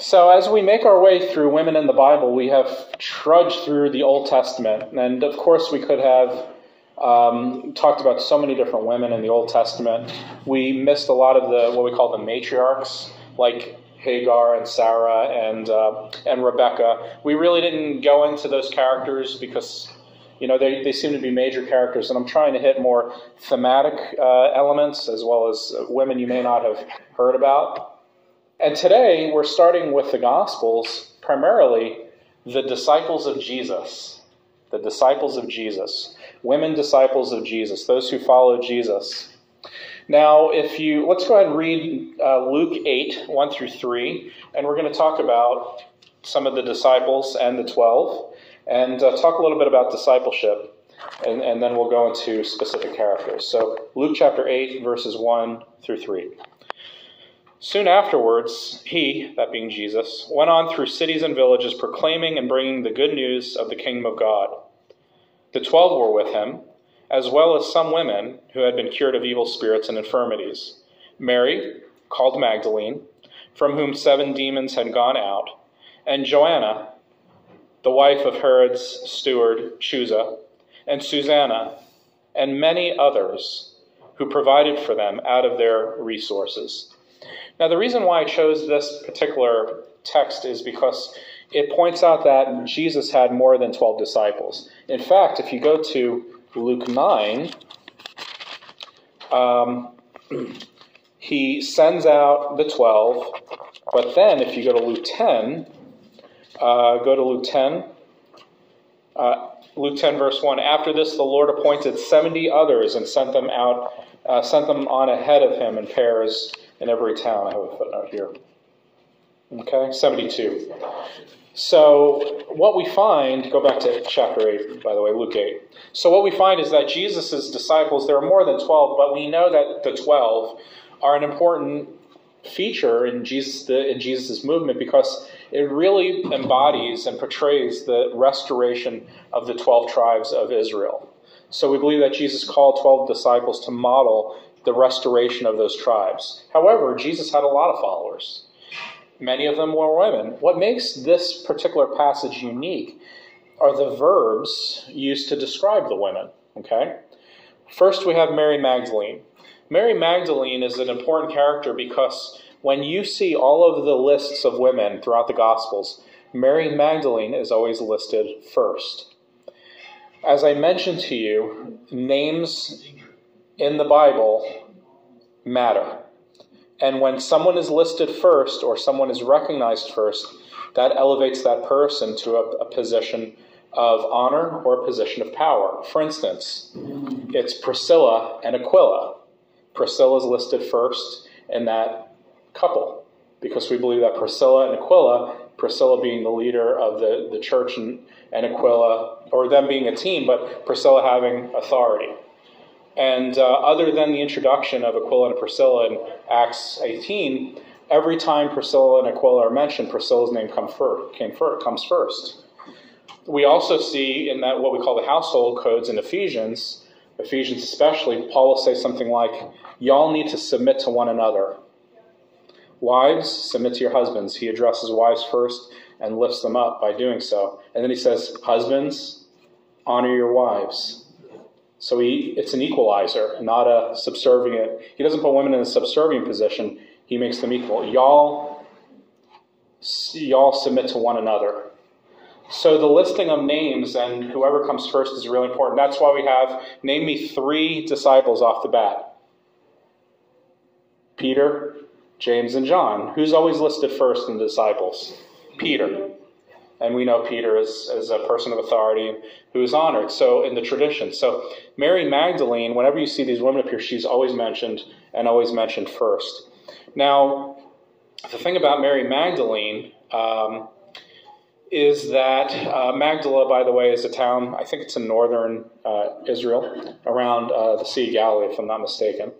So, as we make our way through women in the Bible, we have trudged through the Old Testament. And of course, we could have um, talked about so many different women in the Old Testament. We missed a lot of the what we call the matriarchs, like Hagar and Sarah and uh, and Rebecca. We really didn't go into those characters because you know they, they seem to be major characters, and I'm trying to hit more thematic uh, elements as well as women you may not have heard about. And today we're starting with the Gospels, primarily the disciples of Jesus. The disciples of Jesus. Women disciples of Jesus, those who follow Jesus. Now, if you, let's go ahead and read uh, Luke 8, 1 through 3, and we're going to talk about some of the disciples and the 12, and uh, talk a little bit about discipleship, and, and then we'll go into specific characters. So, Luke chapter 8, verses 1 through 3. Soon afterwards, he, that being Jesus, went on through cities and villages proclaiming and bringing the good news of the kingdom of God. The twelve were with him, as well as some women who had been cured of evil spirits and infirmities Mary, called Magdalene, from whom seven demons had gone out, and Joanna, the wife of Herod's steward Chuza, and Susanna, and many others who provided for them out of their resources. Now, the reason why I chose this particular text is because it points out that Jesus had more than 12 disciples. In fact, if you go to Luke 9, um, he sends out the 12, but then if you go to Luke 10, uh, go to Luke 10. Uh, Luke 10, verse 1. After this, the Lord appointed 70 others and sent them out, uh, sent them on ahead of him in pairs in every town. I have a footnote here. Okay, 72. So, what we find, go back to chapter 8, by the way, Luke 8. So, what we find is that Jesus' disciples, there are more than 12, but we know that the 12 are an important feature in Jesus in Jesus' movement because it really embodies and portrays the restoration of the 12 tribes of Israel. So we believe that Jesus called 12 disciples to model the restoration of those tribes. However, Jesus had a lot of followers. Many of them were women. What makes this particular passage unique are the verbs used to describe the women. Okay? First, we have Mary Magdalene. Mary Magdalene is an important character because when you see all of the lists of women throughout the Gospels, Mary Magdalene is always listed first. As I mentioned to you, names in the Bible matter. And when someone is listed first or someone is recognized first, that elevates that person to a, a position of honor or a position of power. For instance, it's Priscilla and Aquila. Priscilla is listed first in that couple because we believe that Priscilla and Aquila, Priscilla being the leader of the, the church and, and Aquila, or them being a team, but Priscilla having authority. And uh, other than the introduction of Aquila and Priscilla in Acts 18, every time Priscilla and Aquila are mentioned, Priscilla's name come first, came first, comes first. We also see in that what we call the household codes in Ephesians, Ephesians especially, Paul will say something like, Y'all need to submit to one another. Wives, submit to your husbands. He addresses wives first and lifts them up by doing so. And then he says, Husbands, honor your wives. So he, it's an equalizer, not a subservient. He doesn't put women in a subservient position. He makes them equal. Y'all, y'all submit to one another. So the listing of names and whoever comes first is really important. That's why we have name me three disciples off the bat. Peter, James, and John. Who's always listed first in the disciples? Peter and we know Peter as, as a person of authority who is honored. So in the tradition, so Mary Magdalene, whenever you see these women appear, she's always mentioned and always mentioned first. Now, the thing about Mary Magdalene um, is that uh, Magdala, by the way, is a town. I think it's in northern uh, Israel, around uh, the Sea of Galilee, if I'm not mistaken.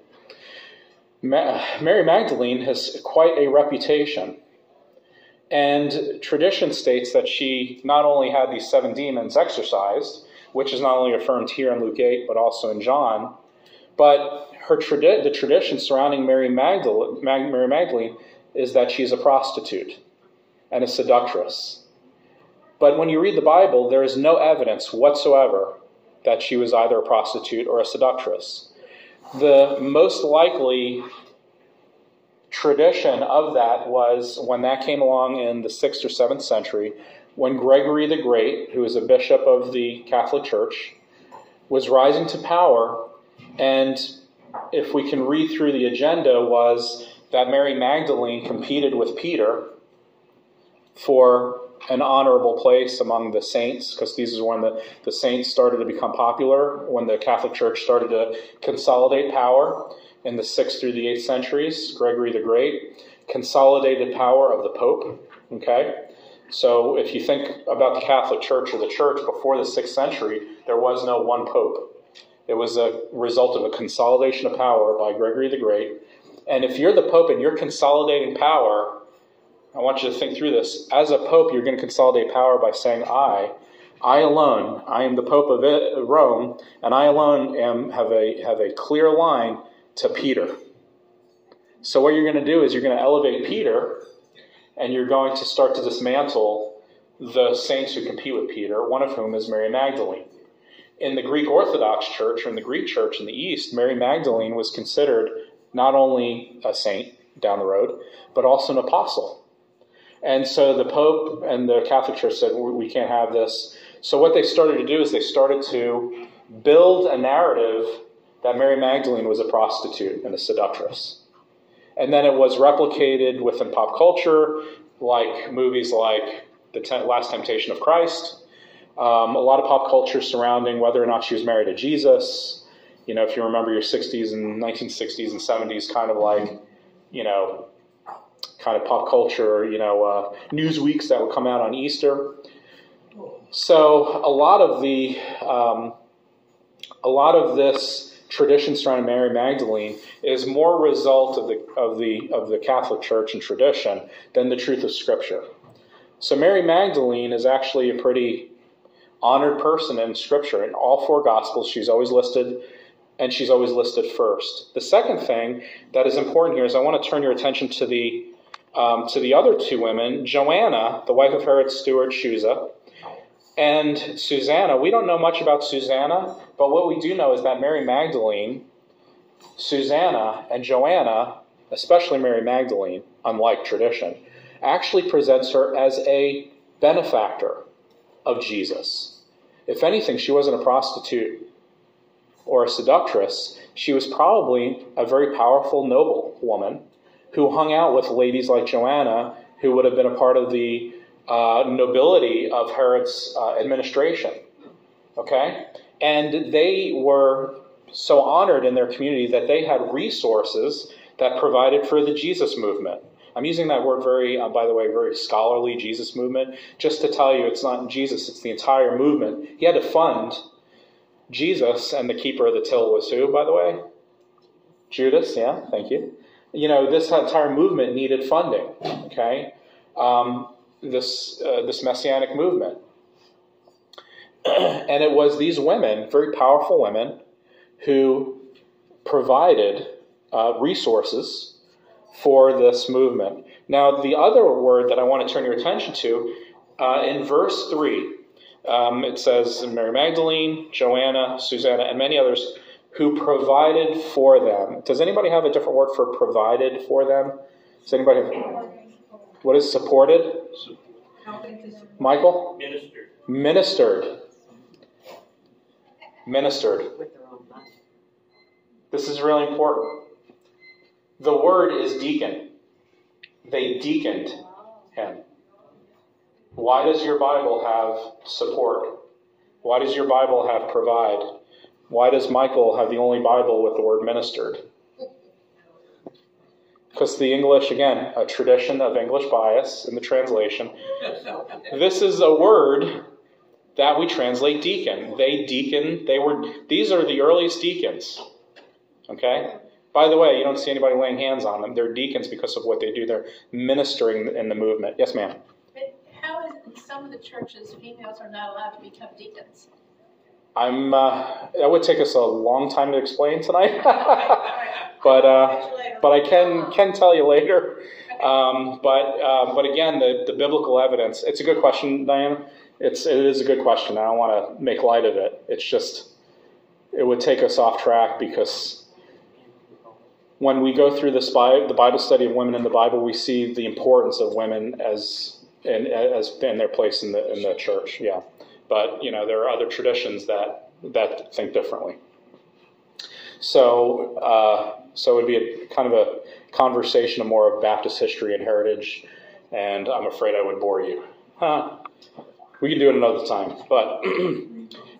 Ma- Mary Magdalene has quite a reputation and tradition states that she not only had these seven demons exorcised, which is not only affirmed here in Luke 8, but also in John, but her tradi- the tradition surrounding Mary Magdalene, Mag- Mary Magdalene is that she's a prostitute. and a seductress. But when you read the Bible, there is no evidence whatsoever that she was either a prostitute or a seductress. The most likely tradition of that was when that came along in the 6th or 7th century, when Gregory the Great, who was a bishop of the Catholic Church, was rising to power. And if we can read through the agenda, was that Mary Magdalene competed with Peter for an honorable place among the saints, because these is when the, the saints started to become popular, when the Catholic Church started to consolidate power in the 6th through the 8th centuries, Gregory the Great, consolidated power of the Pope. Okay? So if you think about the Catholic Church or the Church before the 6th century, there was no one Pope. It was a result of a consolidation of power by Gregory the Great. And if you're the Pope and you're consolidating power, I want you to think through this. As a Pope, you're going to consolidate power by saying, I, I alone, I am the Pope of Rome, and I alone am, have, a, have a clear line to Peter. So what you're going to do is you're going to elevate Peter, and you're going to start to dismantle the saints who compete with Peter, one of whom is Mary Magdalene. In the Greek Orthodox Church, or in the Greek Church in the East, Mary Magdalene was considered not only a saint down the road, but also an apostle. And so the Pope and the Catholic Church said, we can't have this. So what they started to do is they started to build a narrative that Mary Magdalene was a prostitute and a seductress. And then it was replicated within pop culture, like movies like The Last Temptation of Christ, um, a lot of pop culture surrounding whether or not she was married to Jesus. You know, if you remember your 60s and 1960s and 70s, kind of like, you know, kind of pop culture, you know, uh, news weeks that would come out on Easter. So a lot of the, um, a lot of this tradition surrounding Mary Magdalene is more a result of the of the of the Catholic Church and tradition than the truth of Scripture. So Mary Magdalene is actually a pretty honored person in Scripture. In all four Gospels, she's always listed, and she's always listed first. The second thing that is important here is I want to turn your attention to the um, to the other two women, Joanna, the wife of Herod's steward Chuza, and Susanna. We don't know much about Susanna, but what we do know is that Mary Magdalene, Susanna, and Joanna, especially Mary Magdalene, unlike tradition, actually presents her as a benefactor of Jesus. If anything, she wasn't a prostitute or a seductress. She was probably a very powerful, noble woman who hung out with ladies like Joanna, who would have been a part of the uh, nobility of Herod's uh, administration. Okay? And they were so honored in their community that they had resources that provided for the Jesus movement. I'm using that word very, uh, by the way, very scholarly Jesus movement, just to tell you it's not Jesus, it's the entire movement. He had to fund Jesus, and the keeper of the till was who, by the way? Judas, yeah, thank you you know, this entire movement needed funding. Okay, um, this uh, this messianic movement, and it was these women, very powerful women, who provided uh, resources for this movement. Now, the other word that I want to turn your attention to uh, in verse three, um, it says Mary Magdalene, Joanna, Susanna, and many others who provided for them. Does anybody have a different word for provided for them? Does anybody have, what is supported? Michael? Ministered. Ministered. Ministered. This is really important. The word is deacon. They deaconed him. Why does your Bible have support? Why does your Bible have provide? Why does Michael have the only Bible with the word ministered? Because the English, again, a tradition of English bias in the translation. This is a word that we translate deacon. They deacon, they were, these are the earliest deacons. Okay? By the way, you don't see anybody laying hands on them. They're deacons because of what they do. They're ministering in the movement. Yes, ma'am. But how is some of the churches females are not allowed to become deacons? I'm. Uh, that would take us a long time to explain tonight, but uh, but I can can tell you later. Um, but uh, but again, the, the biblical evidence. It's a good question, Diana. It's it is a good question. I don't want to make light of it. It's just it would take us off track because when we go through this Bible, the Bible study of women in the Bible, we see the importance of women as in, as in their place in the in the church. Yeah, but you know there are other traditions that that think differently. So uh, so it would be a kind of a conversation of more of Baptist history and heritage, and I'm afraid I would bore you. Huh. We can do it another time, but.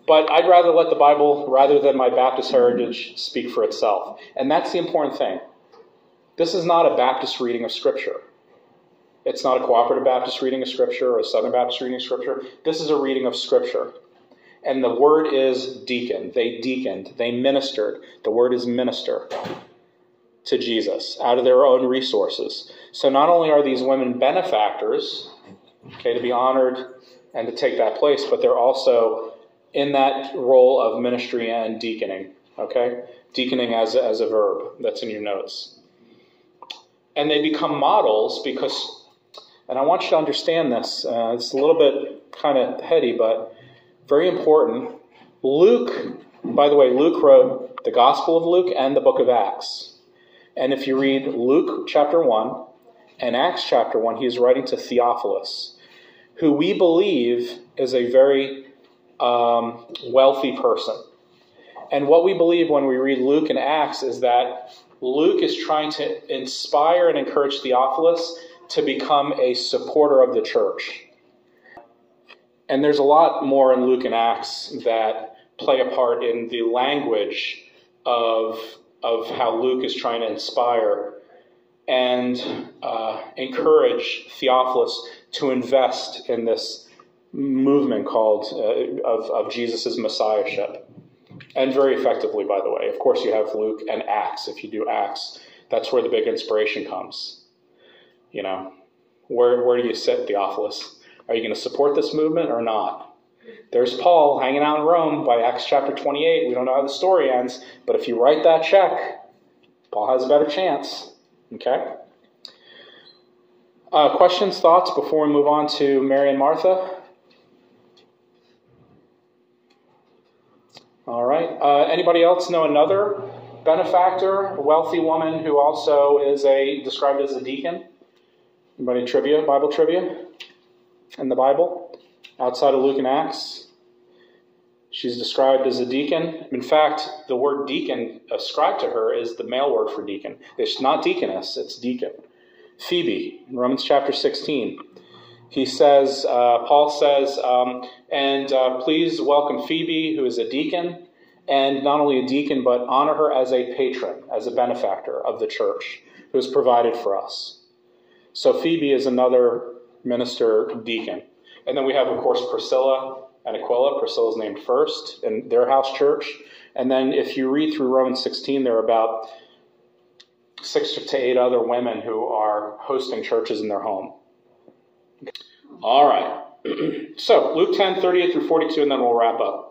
But I'd rather let the Bible, rather than my Baptist heritage, speak for itself. And that's the important thing. This is not a Baptist reading of Scripture. It's not a cooperative Baptist reading of Scripture or a Southern Baptist reading of Scripture. This is a reading of Scripture. And the word is deacon. They deaconed, they ministered. The word is minister to Jesus out of their own resources. So not only are these women benefactors, okay, to be honored and to take that place, but they're also in that role of ministry and deaconing. Okay? Deaconing as a, as a verb. That's in your notes. And they become models because, and I want you to understand this, uh, it's a little bit kind of heady, but very important. Luke, by the way, Luke wrote the Gospel of Luke and the book of Acts. And if you read Luke chapter 1 and Acts chapter 1, he is writing to Theophilus, who we believe is a very um, wealthy person. And what we believe when we read Luke and Acts is that Luke is trying to inspire and encourage Theophilus to become a supporter of the church. And there's a lot more in Luke and Acts that play a part in the language of, of how Luke is trying to inspire and uh, encourage Theophilus to invest in this movement called uh, of, of Jesus' messiahship. And very effectively, by the way. Of course, you have Luke and Acts. If you do Acts, that's where the big inspiration comes. You know, where, where do you sit, Theophilus? Are you going to support this movement or not? There's Paul hanging out in Rome by Acts chapter 28. We don't know how the story ends, but if you write that check, Paul has a better chance. Okay? Uh, questions, thoughts before we move on to Mary and Martha? All right. Uh, anybody else know another benefactor, wealthy woman who also is a described as a deacon? Anybody trivia, Bible trivia in the Bible outside of Luke and Acts? She's described as a deacon. In fact, the word deacon ascribed to her is the male word for deacon. It's not deaconess, it's deacon. Phoebe, in Romans chapter 16. He says, uh, Paul says, um, and uh, please welcome Phoebe, who is a deacon, and not only a deacon, but honor her as a patron, as a benefactor of the church, who has provided for us. So Phoebe is another minister deacon. And then we have, of course, Priscilla and Aquila. Priscilla is named first in their house church. And then if you read through Romans 16, there are about six to eight other women who are hosting churches in their home. All right. so, Luke 10, 38 through 42, and then we'll wrap up.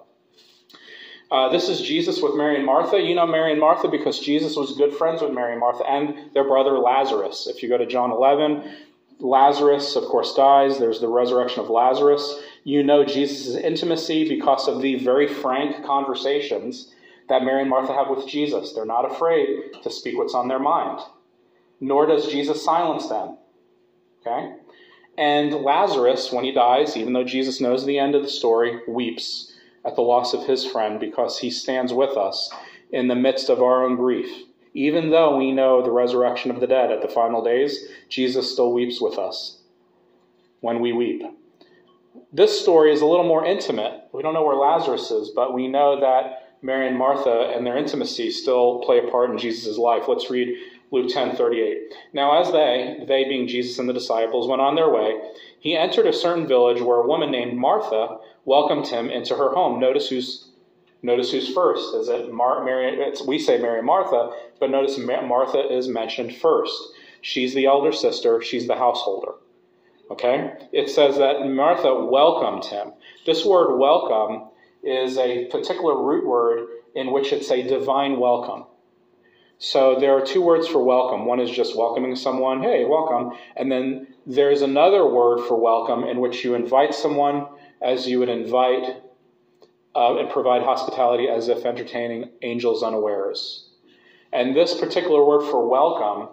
Uh, this is Jesus with Mary and Martha. You know Mary and Martha because Jesus was good friends with Mary and Martha and their brother Lazarus. If you go to John 11, Lazarus, of course, dies. There's the resurrection of Lazarus. You know Jesus' intimacy because of the very frank conversations that Mary and Martha have with Jesus. They're not afraid to speak what's on their mind, nor does Jesus silence them. Okay? And Lazarus, when he dies, even though Jesus knows the end of the story, weeps at the loss of his friend because he stands with us in the midst of our own grief. Even though we know the resurrection of the dead at the final days, Jesus still weeps with us when we weep. This story is a little more intimate. We don't know where Lazarus is, but we know that Mary and Martha and their intimacy still play a part in Jesus' life. Let's read Luke 10 38. Now, as they, they being Jesus and the disciples, went on their way, he entered a certain village where a woman named Martha welcomed him into her home. Notice who's Notice who's first. Is it Mar- Mary? we say Mary and Martha, but notice Martha is mentioned first. She's the elder sister. She's the householder. Okay? It says that Martha welcomed him. This word welcome is a particular root word in which it's a divine welcome. So there are two words for welcome. One is just welcoming someone, hey, welcome. And then there's another word for welcome in which you invite someone as you would invite uh, and provide hospitality as if entertaining angels unawares. And this particular word for welcome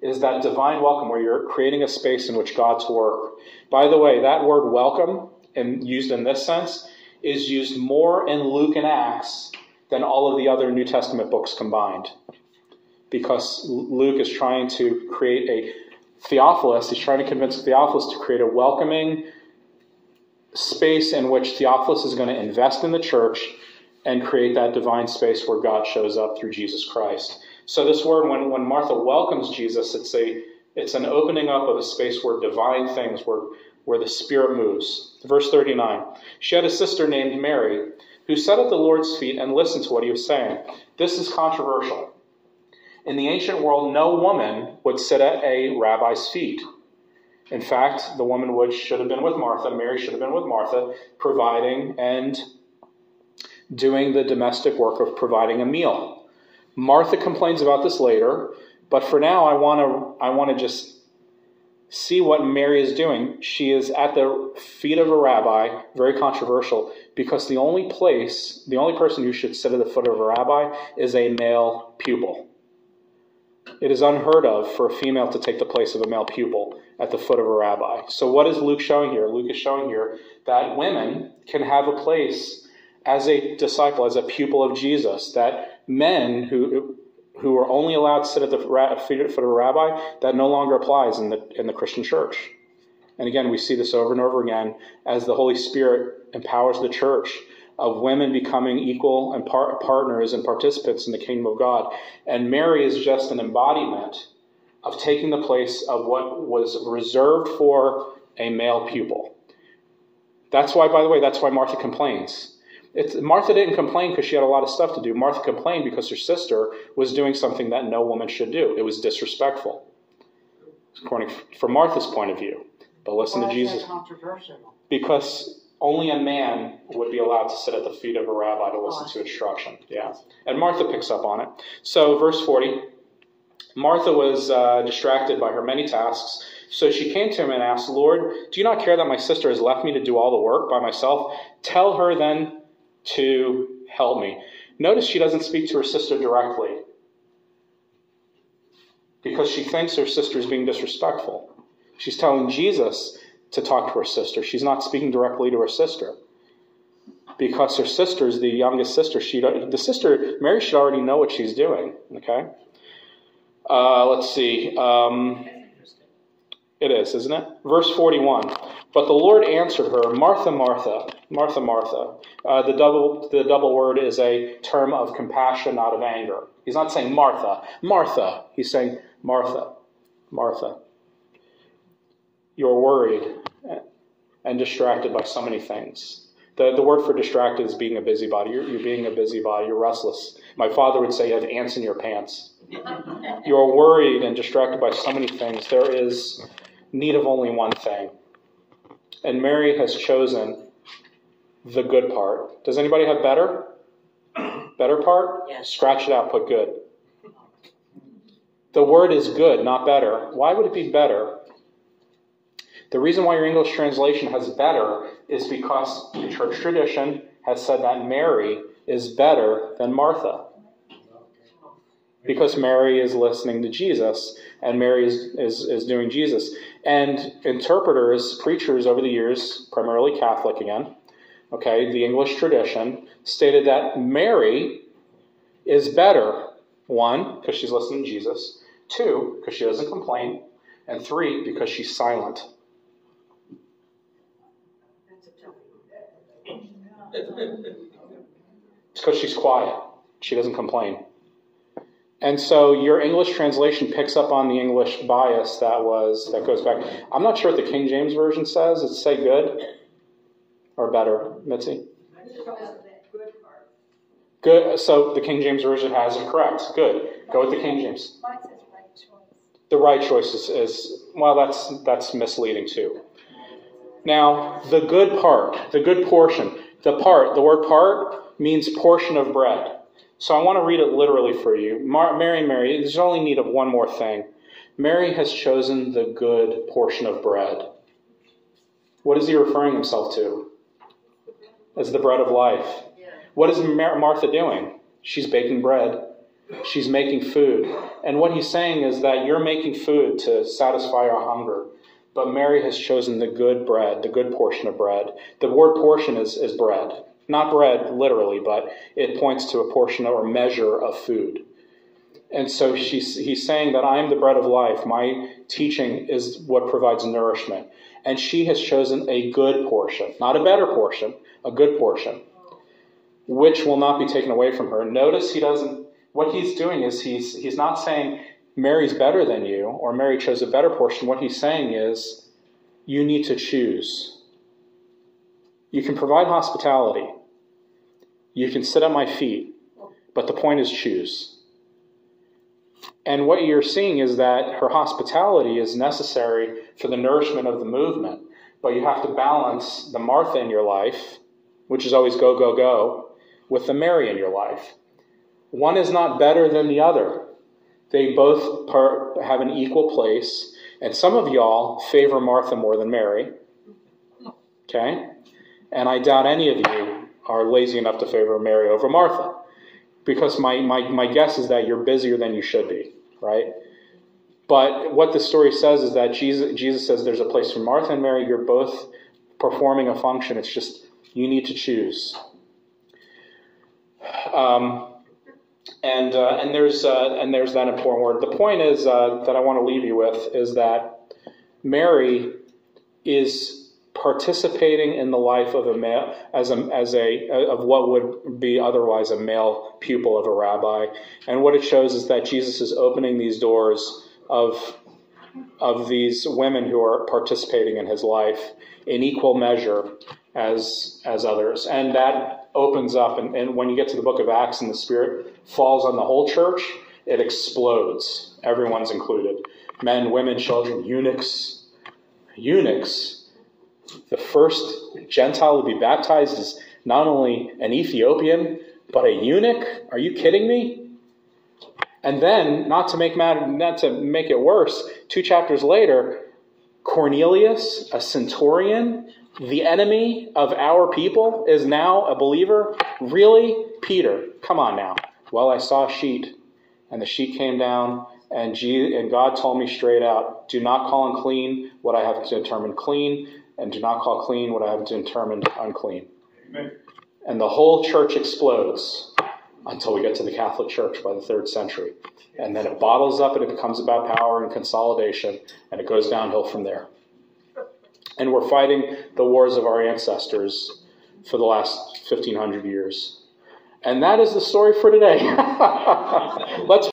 is that divine welcome where you're creating a space in which God's work. By the way, that word welcome, and used in this sense, is used more in Luke and Acts than all of the other New Testament books combined. Because Luke is trying to create a Theophilus, he's trying to convince Theophilus to create a welcoming space in which Theophilus is going to invest in the church and create that divine space where God shows up through Jesus Christ. So this word, when, when Martha welcomes Jesus, it's a it's an opening up of a space where divine things, where, where the Spirit moves. Verse 39. She had a sister named Mary who sat at the Lord's feet and listened to what he was saying. This is controversial. In the ancient world, no woman would sit at a rabbi's feet. In fact, the woman would should have been with Martha, Mary should have been with Martha, providing and doing the domestic work of providing a meal. Martha complains about this later, but for now I want to I want to just see what Mary is doing. She is at the feet of a rabbi, very controversial, because the only place, the only person who should sit at the foot of a rabbi is a male pupil. It is unheard of for a female to take the place of a male pupil at the foot of a rabbi. So, what is Luke showing here? Luke is showing here that women can have a place as a disciple, as a pupil of Jesus, that men who who are only allowed to sit at the feet of a rabbi, that no longer applies in the in the Christian church. And again, we see this over and over again as the Holy Spirit empowers the church of women becoming equal and par- partners and participants in the kingdom of God. And Mary is just an embodiment of taking the place of what was reserved for a male pupil. That's why, by the way, that's why Martha complains. It's, Martha didn't complain because she had a lot of stuff to do. Martha complained because her sister was doing something that no woman should do. It was disrespectful, according from Martha's point of view. But listen to Jesus. controversial? Because only a man would be allowed to sit at the feet of a rabbi to listen to instruction. Yeah. And Martha picks up on it. So, verse 40 Martha was uh, distracted by her many tasks. So she came to him and asked, Lord, do you not care that my sister has left me to do all the work by myself? Tell her then to help me. Notice she doesn't speak to her sister directly because she thinks her sister is being disrespectful. She's telling Jesus to talk to her sister. She's not speaking directly to her sister because her sister is the youngest sister. She the sister Mary should already know what she's doing. Okay. Uh, let's see. Um, it is, isn't it? Verse 41. But the Lord answered her, Martha, Martha, Martha, Martha. Uh, the double the double word is a term of compassion, not of anger. He's not saying Martha, Martha. He's saying Martha, Martha. You're worried and distracted by so many things. The, the word for distracted is being a busybody. You're, you're being a busybody. You're restless. My father would say you have ants in your pants. You're worried and distracted by so many things. There is need of only one thing. And Mary has chosen the good part. Does anybody have better? Better part? Yes. Scratch it out, put good. The word is good, not better. Why would it be better? The reason why your English translation has better is because the church tradition has said that Mary is better than Martha. Because Mary is listening to Jesus and Mary is, is, is doing Jesus. And interpreters, preachers over the years, primarily Catholic again, okay, the English tradition, stated that Mary is better. One, because she's listening to Jesus. Two, because she doesn't complain. And three, because she's silent. That's a tough It's because she's quiet. She doesn't complain. And so your English translation picks up on the English bias that was that goes back. I'm not sure what the King James version says. It say good or better, Mitzi? Good. So the King James version has it correct. Good. Go with the King James. Mine says right choice. The right choice is, is well, that's that's misleading too. Now, the good part, the good portion, the part, the word part means portion of bread. So I want to read it literally for you. Mar- Mary, Mary, there's only need of one more thing. Mary has chosen the good portion of bread. What is he referring himself to? As the bread of life. What is Mar- Martha doing? She's baking bread. She's making food. And what he's saying is that you're making food to satisfy our hunger. But Mary has chosen the good bread, the good portion of bread. The word portion is, is bread. Not bread literally, but it points to a portion or measure of food. And so she's, he's saying that I am the bread of life. My teaching is what provides nourishment. And she has chosen a good portion, not a better portion, a good portion, which will not be taken away from her. Notice he doesn't, what he's doing is he's, he's not saying Mary's better than you or Mary chose a better portion. What he's saying is you need to choose. You can provide hospitality, you can sit at my feet, but the point is choose. And what you're seeing is that her hospitality is necessary for the nourishment of the movement, but you have to balance the Martha in your life, which is always go, go, go, with the Mary in your life. One is not better than the other. They both have an equal place, and some of y'all favor Martha more than Mary. Okay? And I doubt any of you are lazy enough to favor Mary over Martha. Because my, my, my guess is that you're busier than you should be, right? But what the story says is that Jesus, Jesus says there's a place for Martha and Mary. You're both performing a function. It's just you need to choose. Um, and uh, and there's uh, and there's that important word. The point is uh, that I want to leave you with is that Mary is participating in the life of a male as a as a of what would be otherwise a male pupil of a rabbi, and what it shows is that Jesus is opening these doors of of these women who are participating in his life in equal measure as as others, and that opens up. And, and when you get to the book of Acts and the Spirit falls on the whole church, it explodes. Everyone's included: men, women, children, eunuchs, eunuchs the first Gentile to be baptized is not only an Ethiopian, but a eunuch. Are you kidding me? And then, not to make matter, not to make it worse, two chapters later, Cornelius, a centurion, the enemy of our people, is now a believer. Really, Peter? Come on now. Well, I saw a sheet, and the sheet came down, and, Jesus, and God told me straight out, do not call unclean what I have determined clean and do not call clean what I have determined unclean. Amen. And the whole church explodes until we get to the Catholic Church by the third century. And then it bottles up and it becomes about power and consolidation, and it goes downhill from there. And we're fighting the wars of our ancestors for the last 1500 years. And that is the story for today. Let's